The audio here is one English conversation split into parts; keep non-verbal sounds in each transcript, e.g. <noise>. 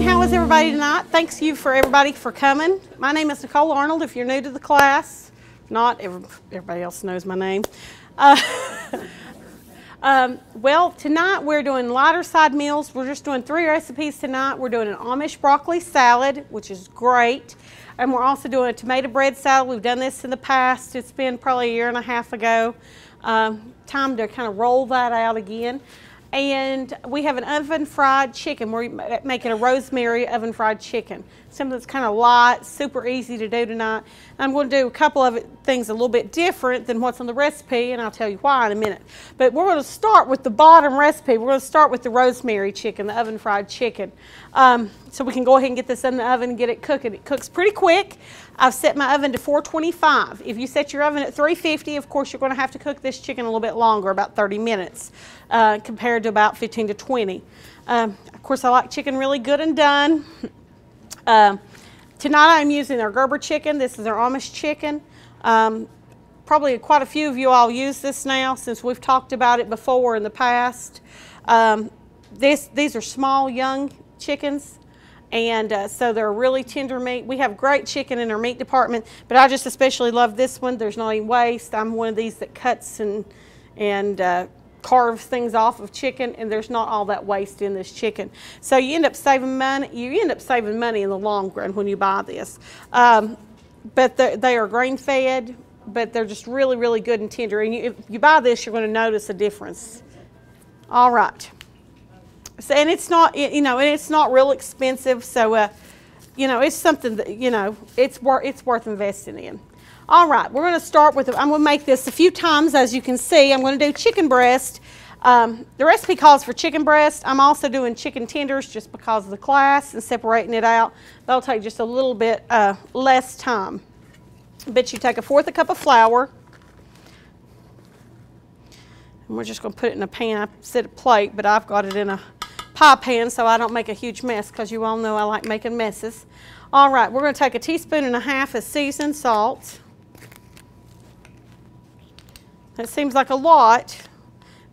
morning. How is everybody tonight? Thanks you for everybody for coming. My name is Nicole Arnold. If you're new to the class, not everybody else knows my name. Uh, <laughs> um, well, tonight we're doing lighter side meals. We're just doing three recipes tonight. We're doing an Amish broccoli salad, which is great. And we're also doing a tomato bread salad. We've done this in the past. It's been probably a year and a half ago. Um, time to kind of roll that out again. And we have an oven fried chicken. We're making a rosemary oven fried chicken. Something that's kind of light, super easy to do tonight. I'm going to do a couple of things a little bit different than what's on the recipe, and I'll tell you why in a minute. But we're going to start with the bottom recipe. We're going to start with the rosemary chicken, the oven fried chicken. Um, so we can go ahead and get this in the oven and get it cooking. It cooks pretty quick. I've set my oven to 425. If you set your oven at 350, of course, you're going to have to cook this chicken a little bit longer, about 30 minutes, uh, compared to about 15 to 20. Um, of course, I like chicken really good and done. Uh, tonight I'm using our Gerber chicken. This is our Amish chicken. Um, probably quite a few of you all use this now since we've talked about it before in the past. Um, this, these are small, young chickens and uh, so they're really tender meat. We have great chicken in our meat department, but I just especially love this one. There's not any waste. I'm one of these that cuts and and uh, carves things off of chicken, and there's not all that waste in this chicken. So you end up saving money. You end up saving money in the long run when you buy this. Um, but they are grain fed, but they're just really, really good and tender. And you, if you buy this, you're going to notice a difference. All right. So, and it's not, you know, and it's not real expensive. So, uh, you know, it's something that, you know, it's, worth it's worth investing in. All right, we're going to start with, I'm going to make this a few times, as you can see. I'm going to do chicken breast. Um, the recipe calls for chicken breast. I'm also doing chicken tenders just because of the class and separating it out. That'll take just a little bit uh, less time. But you take a fourth a cup of flour. And we're just going to put it in a pan. I set a plate, but I've got it in a pie pan so I don't make a huge mess because you all know I like making messes. All right, we're going to take a teaspoon and a half of seasoned salt. That seems like a lot,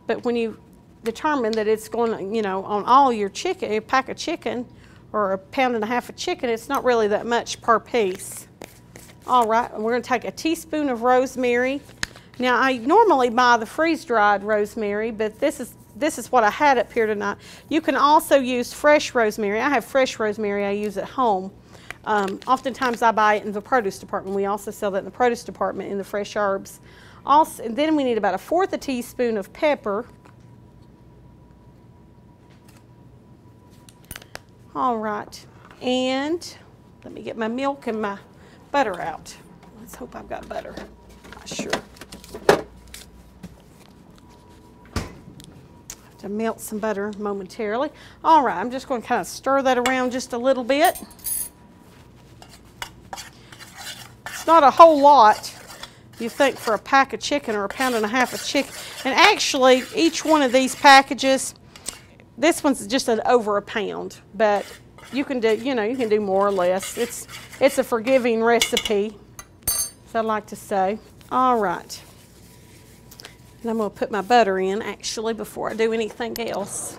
but when you determine that it's going to, you know, on all your chicken, a pack of chicken or a pound and a half of chicken, it's not really that much per piece. All right, we're going to take a teaspoon of rosemary. Now, I normally buy the freeze-dried rosemary, but this is this is what I had up here tonight. You can also use fresh rosemary. I have fresh rosemary I use at home. Um, oftentimes I buy it in the produce department. We also sell that in the produce department in the fresh herbs. Also, and then we need about a fourth a teaspoon of pepper. All right, and let me get my milk and my butter out. Let's hope I've got butter. Not sure. To melt some butter momentarily. All right, I'm just going to kind of stir that around just a little bit. It's not a whole lot, you think, for a pack of chicken or a pound and a half of chicken. And actually, each one of these packages, this one's just an over a pound, but you can do, you know, you can do more or less. It's, it's a forgiving recipe, as I like to say. All right. And I'm going to put my butter in actually before I do anything else.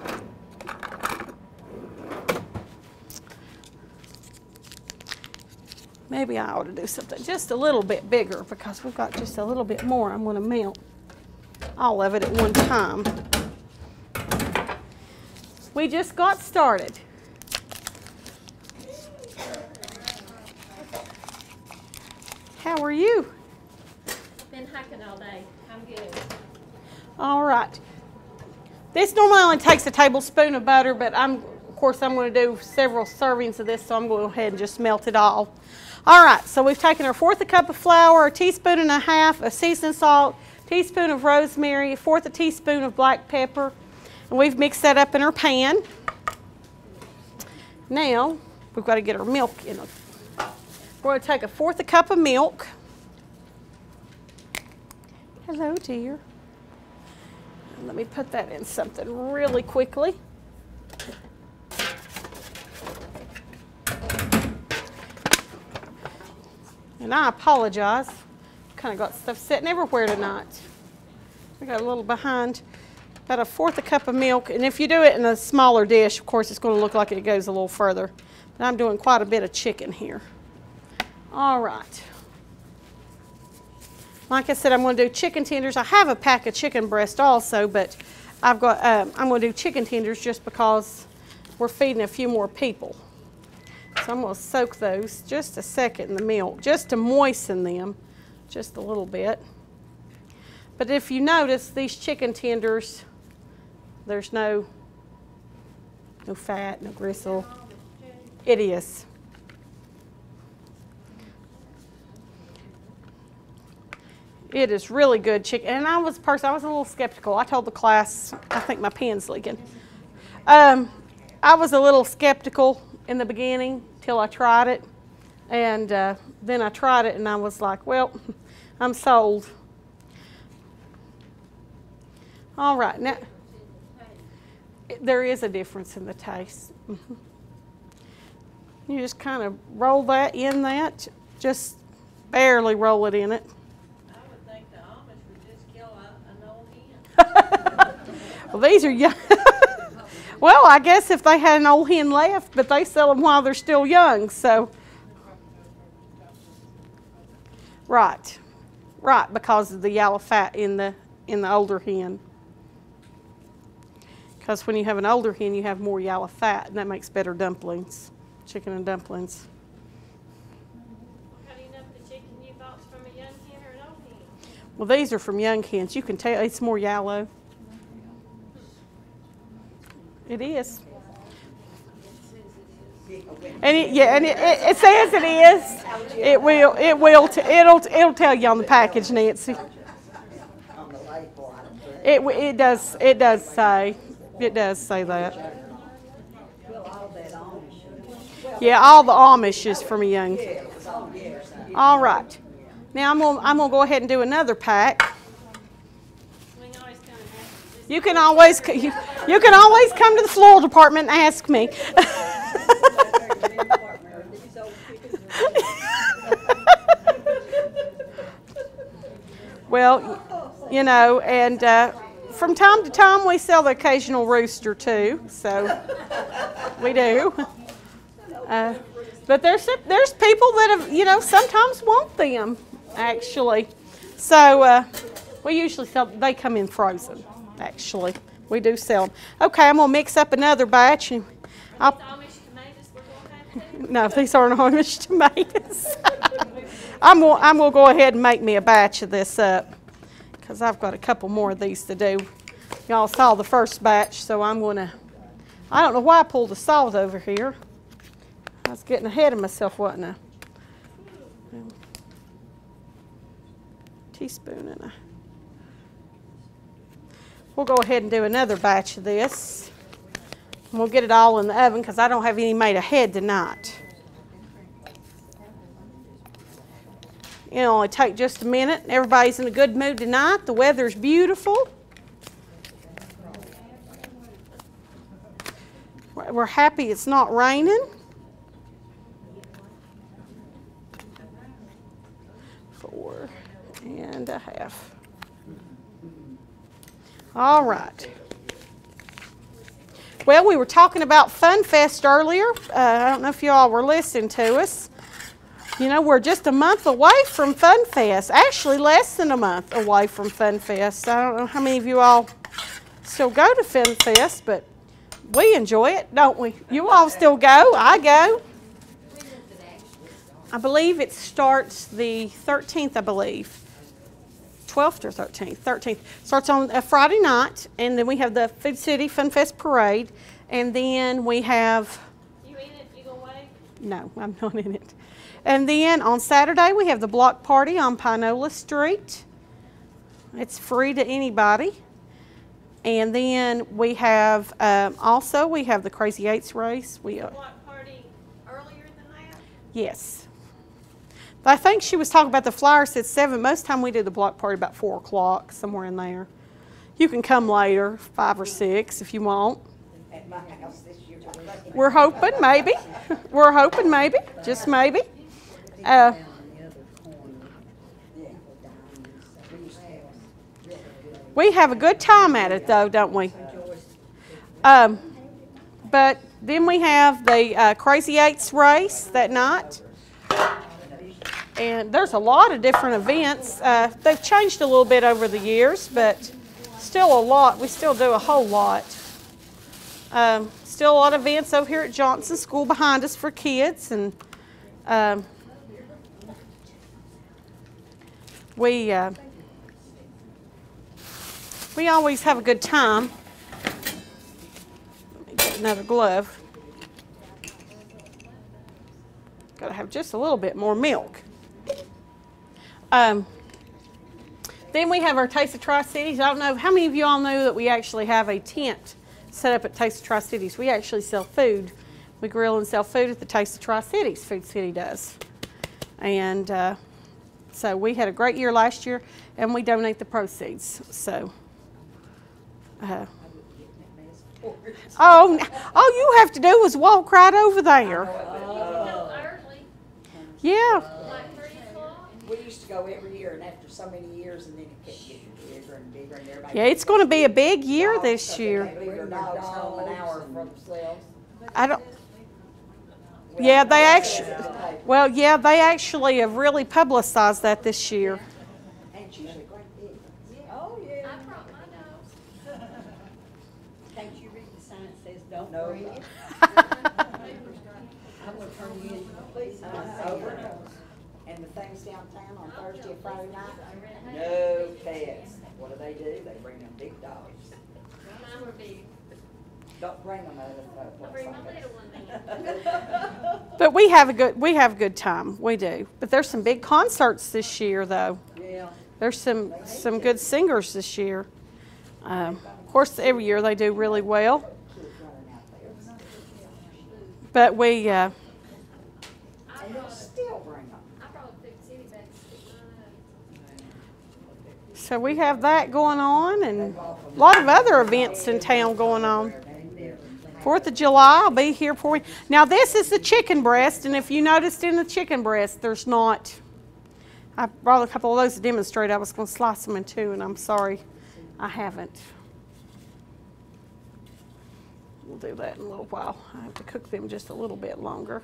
Maybe I ought to do something just a little bit bigger because we've got just a little bit more I'm going to melt all of it at one time. We just got started. How are you? Been hiking all day. I'm good. All right. This normally only takes a tablespoon of butter, but I'm, of course, I'm going to do several servings of this, so I'm going to go ahead and just melt it all. All right, so we've taken our fourth a cup of flour, a teaspoon and a half of seasoned salt, teaspoon of rosemary, a fourth a teaspoon of black pepper, and we've mixed that up in our pan. Now, we've got to get our milk in. We're going to take a fourth a cup of milk. Hello, dear. Let me put that in something really quickly. And I apologize. Kind of got stuff sitting everywhere tonight. I got a little behind. about a fourth a cup of milk. And if you do it in a smaller dish, of course, it's going to look like it goes a little further. But I'm doing quite a bit of chicken here. All right. Like I said, I'm going to do chicken tenders. I have a pack of chicken breast also, but I've got um, I'm going to do chicken tenders just because we're feeding a few more people. So I'm going to soak those just a second in the milk, just to moisten them, just a little bit. But if you notice, these chicken tenders, there's no no fat, no gristle. It is. It is really good chicken. And I was person, I was a little skeptical. I told the class, I think my pen's leaking. Um, I was a little skeptical in the beginning till I tried it. And uh, then I tried it and I was like, well, <laughs> I'm sold. All right, now there is a difference in the taste. Mhm. You just kind of roll that in that, just barely roll it in it. I would think the Amish would just kill a, an old hen. Well, these are young. <laughs> well, I guess if they had an old hen left, but they sell them while they're still young, so. Right, right, because of the yellow fat in the in the older hen. Because when you have an older hen, you have more yellow fat, and that makes better dumplings, chicken and dumplings. How do you know if the chicken you bought's from a young hen or an old hen? Well, these are from young hens. You can tell it's more yellow. It is. And it, yeah, and it, it, it says it is. It will. It will. It'll. It'll tell you on the package, Nancy. It. It does. It does say. It does say that. Yeah, all the Amish is from a young. All right. Now I'm gonna. I'm gonna go ahead and do another pack. We can always come and ask this. You can always. You, you can always come to the floral department and ask me. <laughs> well, you know, and uh, from time to time we sell the occasional rooster too, so we do. Uh, but there's there's people that have you know sometimes want them actually, so uh, we usually sell. They come in frozen actually. We do sell them. Okay, I'm gonna mix up another batch and. I'll, The Amish tomatoes we're gonna have <laughs> to do. no, these aren't Amish tomatoes. <laughs> I'm gonna, I'm gonna go ahead and make me a batch of this up because I've got a couple more of these to do. Y'all saw the first batch, so I'm gonna. I don't know why I pulled the salt over here. I was getting ahead of myself, wasn't I? Teaspoon and a. We'll go ahead and do another batch of this. And we'll get it all in the oven because I don't have any made ahead tonight. It'll only take just a minute. Everybody's in a good mood tonight. The weather's beautiful. We're we're happy it's not raining. Four and a half. All right. Well, we were talking about Fun Fest earlier. Uh, I don't know if you all were listening to us. You know, we're just a month away from Fun Fest. Actually, less than a month away from Fun Fest. I don't know how many of you all still go to Fun Fest, but we enjoy it, don't we? You all still go. I go. I believe it starts the 13th, I believe. 12th or 13th. 13th. Starts on a Friday night, and then we have the Food City Fun Fest Parade, and then we have You in it? You gonna wave? no, I'm not in it. And then on Saturday, we have the block party on Pinola Street. It's free to anybody. And then we have um, also we have the Crazy Eights race. We uh, Block party earlier than that? yes. But I think she was talking about the flyer said seven. Most time we do the block party about four o'clock, somewhere in there. You can come later, five or six if you want. At my house this year. We're hoping maybe. We're hoping maybe, just maybe. Uh. We have a good time at it though, don't we? Um, but then we have the uh, Crazy Eights race that night. And there's a lot of different events. Uh, they've changed a little bit over the years, but still a lot. We still do a whole lot. Um, still a lot of events over here at Johnson School behind us for kids. And um, we, uh, we always have a good time. Let me get another glove. Got to have just a little bit more milk. Um, then we have our Taste of Tri Cities. I don't know how many of you all know that we actually have a tent set up at Taste of Tri Cities. We actually sell food. We grill and sell food at the Taste of Tri Cities. Food City does. And uh, so we had a great year last year, and we donate the proceeds. So. Uh, oh, all you have to do is walk right over there. So Yeah. Like three o'clock. We used to go every year and after so many years and then it kept getting bigger and bigger and everybody. Yeah, it's going to be a big year Dogs, this so they year. Leave their dogs home an hour for themselves. I don't. Yeah, they actually. Well, yeah, they actually have really publicized that this year. And it's usually quite big. Oh, I yeah. brought my dogs. Can't you read the sign that says don't No. bring it? I'm gonna turn you into the police. Over. And the things downtown on Thursday and Friday night, no pets. What do they do? They bring them big dogs. Mine were big. Don't bring them out of, I bring my what's little one that? <laughs> But we have a good we have a good time. We do. But there's some big concerts this year, though. Yeah. There's some some good singers this year. Um, of course, every year they do really well. Kids running out there. But we uh, I And they'll brought, still bring them. I brought Food City back to stick mine up. So we have that going on, and a lot of other events in town going on. Fourth of July, I'll be here for you. Now this is the chicken breast, and if you noticed in the chicken breast, there's not. I brought a couple of those to demonstrate. I was going to slice them in two, and I'm sorry, I haven't. We'll do that in a little while. I have to cook them just a little bit longer.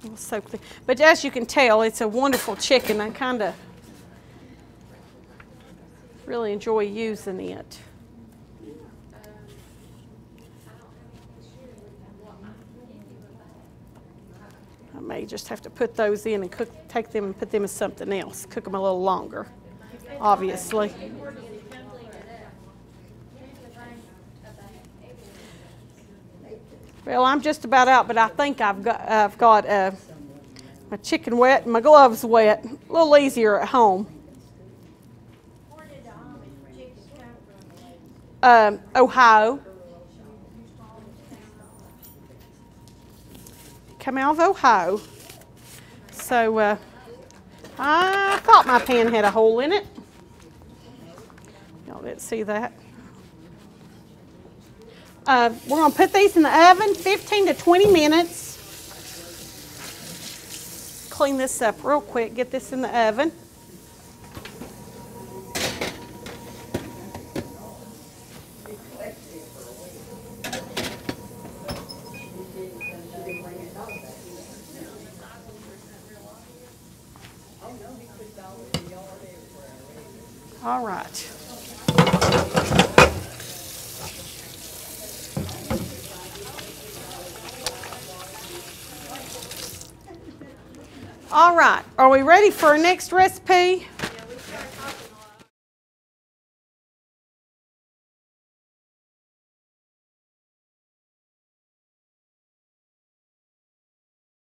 The, but as you can tell, it's a wonderful chicken. I kind of really enjoy using it. I may just have to put those in and cook, take them and put them in something else. Cook them a little longer, obviously. Well, I'm just about out, but I think I've got I've got uh, my chicken wet and my gloves wet. A little easier at home. Um, Ohio. Come out of Ohio. So uh, I thought my pan had a hole in it. Y'all didn't see that. Uh, we're going to put these in the oven 15 to 20 minutes. Clean this up real quick, get this in the oven. All right. All right, are we ready for our next recipe?